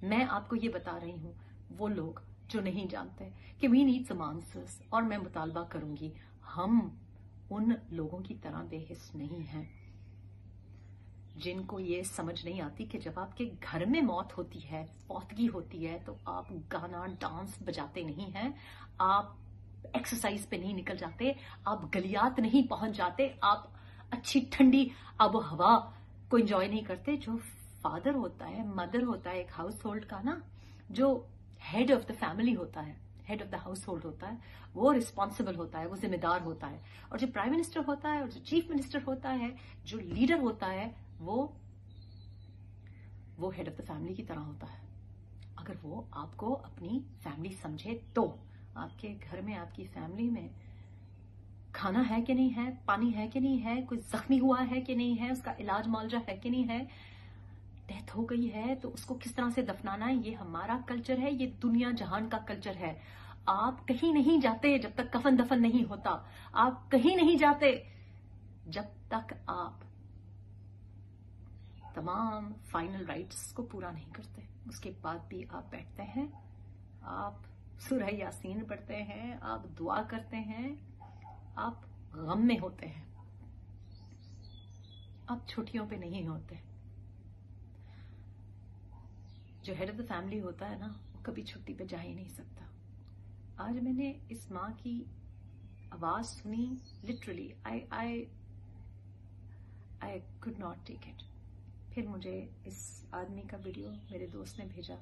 मैं आपको ये बता रही हूँ, वो लोग जो नहीं जानते कि वी नीड सम आंसर्स और मैं मुतालबा करूँगी, हम उन लोगों की तरह बेहिस नहीं हैं। जिनको ये समझ नहीं आती कि जब आपके घर में मौत होती है फौतगी होती है तो आप गाना, डांस बजाते नहीं हैं, आप एक्सरसाइज पे नहीं निकल जाते, आप गलियात नहीं पहुँच जाते, आप अच्छी ठंडी आबो हवा को एंजॉय नहीं करते, जो फादर होता है मदर होता है एक हाउस होल्ड का ना, जो हेड ऑफ़ द फैमिली होता है head of the household होता है, वो रिस्पॉन्सिबल होता है, वो जिम्मेदार होता है। और जो प्राइम मिनिस्टर होता है और जो चीफ मिनिस्टर होता है, जो लीडर होता है, वो वो हेड ऑफ़ द फैमिली की तरह होता है। अगर वो आपको अपनी फैमिली समझे तो आपके घर में, आपकी फैमिली में खाना है कि नहीं है, पानी है कि नहीं है, कोई जख्मी हुआ है कि नहीं है, उसका इलाज मुआवजा है कि नहीं है डेथ हो गई है तो उसको किस तरह से दफनाना है? ये हमारा कल्चर है, ये दुनिया जहान का कल्चर है। आप कहीं नहीं जाते जब तक कफन दफन नहीं होता। आप कहीं नहीं जाते जब तक आप तमाम फाइनल राइट्स को पूरा नहीं करते। उसके बाद भी आप बैठते हैं, आप सुरह यासीन पढ़ते हैं, आप दुआ करते हैं, आप गम में होते हैं। आप छुट्टियों पे नहीं होते। जो हेड ऑफ़ द फैमिली होता है ना, वो कभी छुट्टी पे जा ही नहीं सकता। आज मैंने इस माँ की आवाज़ सुनी literally I I I could not take it फिर मुझे इस आदमी का वीडियो मेरे दोस्त ने भेजा।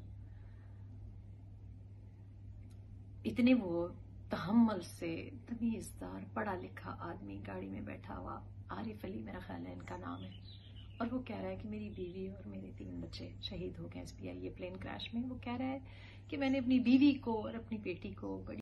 इतने वो तहमल से तमीजदार पढ़ा लिखा आदमी गाड़ी में बैठा हुआ, आरिफ अली मेरा ख्याल है, इनका नाम है। और वो कह रहा है कि मेरी बीवी और मेरे तीन बच्चे शहीद हो गए एस प्लेन क्रैश में। वो कह रहा है कि मैंने अपनी बीवी को और अपनी बेटी को बड़ी